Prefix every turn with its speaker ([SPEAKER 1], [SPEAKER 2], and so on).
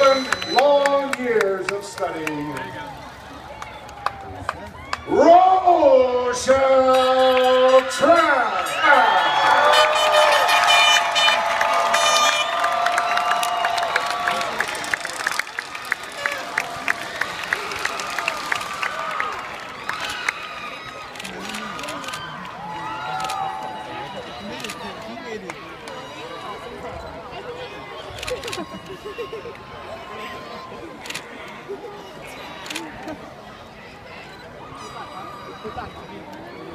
[SPEAKER 1] 37 long years of studying. Rochelle Trapp.
[SPEAKER 2] Thank you.